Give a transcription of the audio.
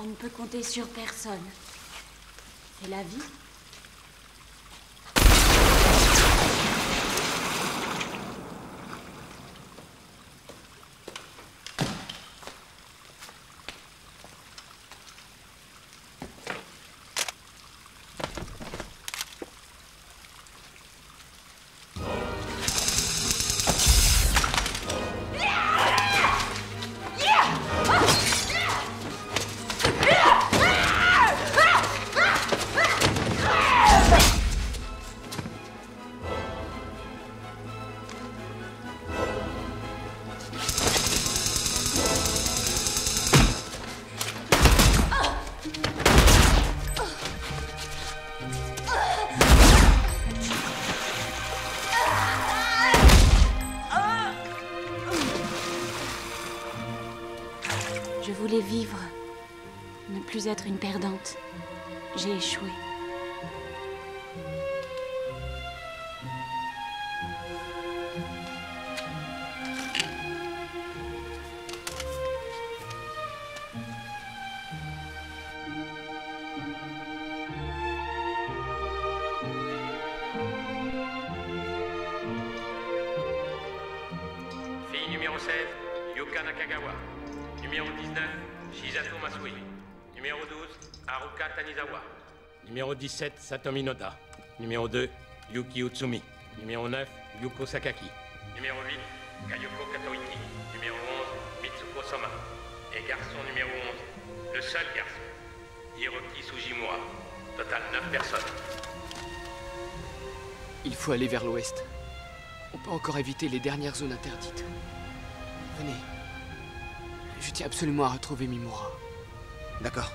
On ne peut compter sur personne. C'est la vie? Je voulais vivre, ne plus être une perdante. J'ai échoué. Fille numéro 16, Yuka Nakagawa. Numéro 19, Shizato Masui. Numéro 12, Haruka Tanizawa. Numéro 17, Satomi Noda. Numéro 2, Yuki Utsumi. Numéro 9, Yuko Sakaki. Numéro 8, Kayoko Katoiki. Numéro 11, Mitsuko Soma. Et garçon numéro 11, le seul garçon, Hiroki Sujimura. Total 9 personnes. Il faut aller vers l'ouest. On peut encore éviter les dernières zones interdites. Venez. Je tiens absolument à retrouver Mimura. D'accord.